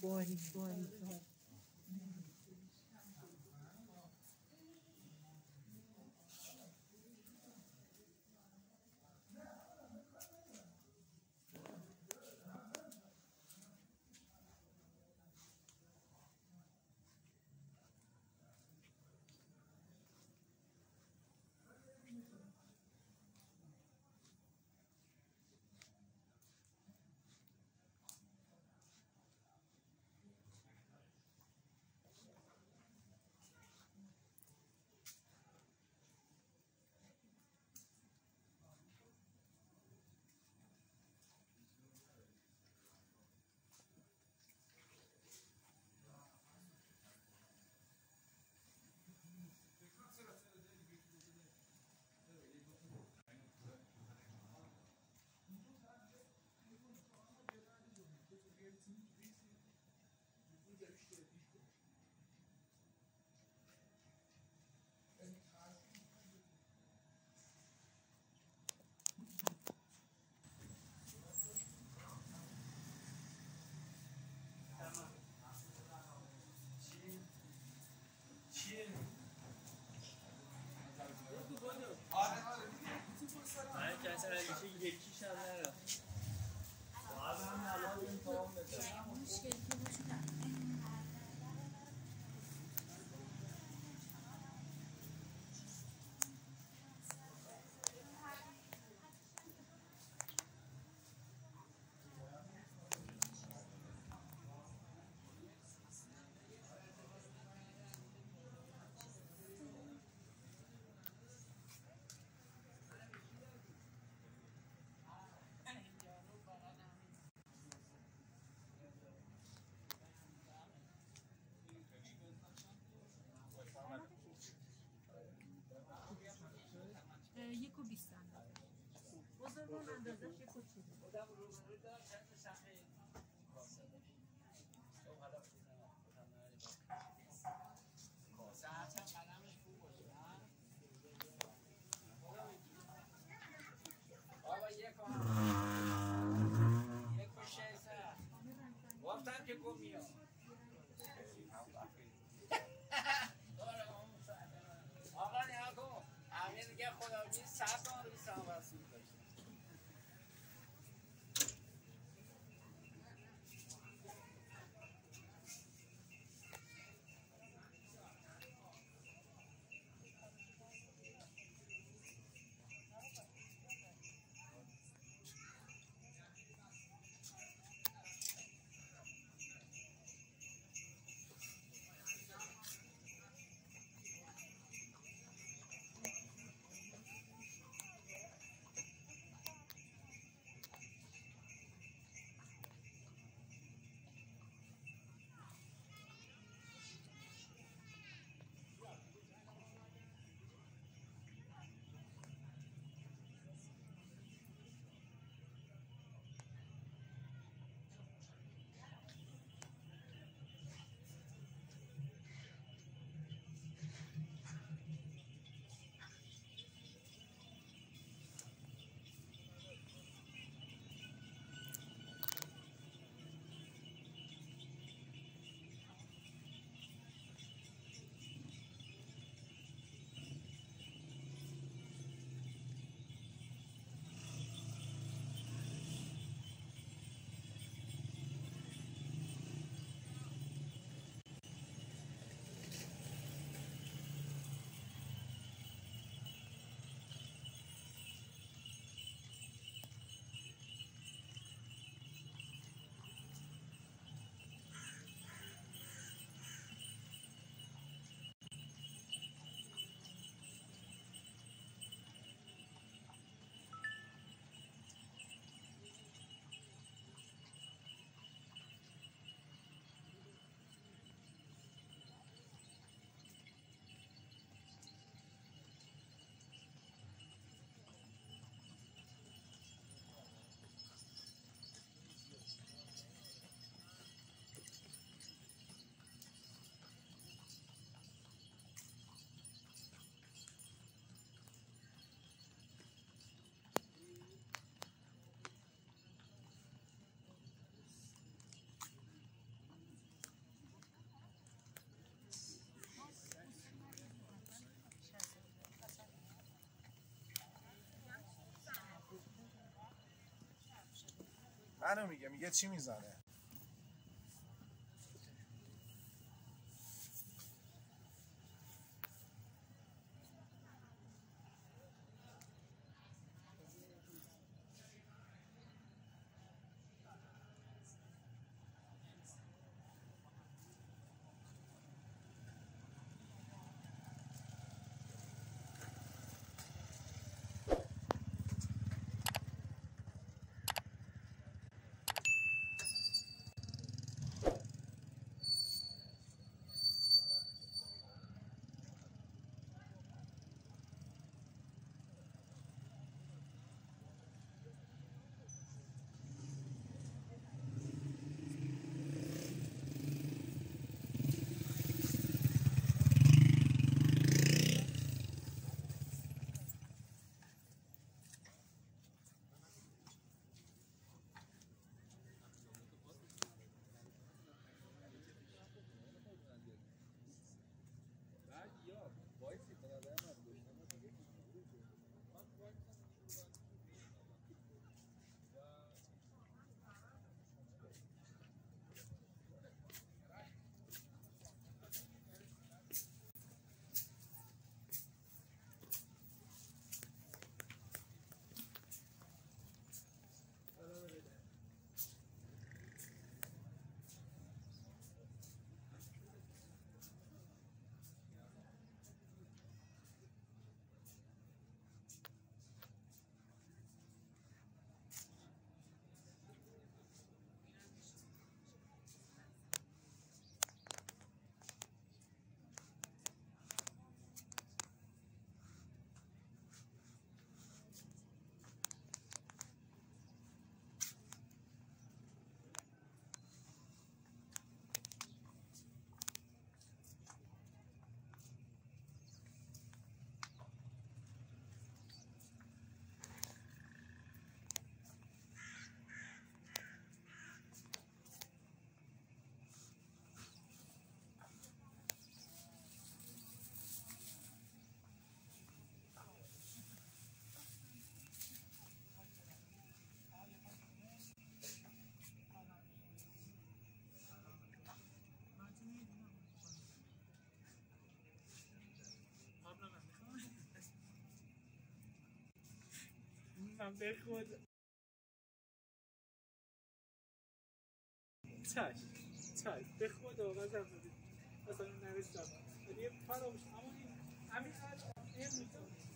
Boy, boy, boy. Body, body, body. گفتم که گم آقا نیا کن امیر دیگه خدا بی صد تا منو میگه میگه چی می‌زنه؟ میگم به خود. چش چش به خدا قسم بدید. اصلا نوشتم ولی فراموش اما این همین الان امروز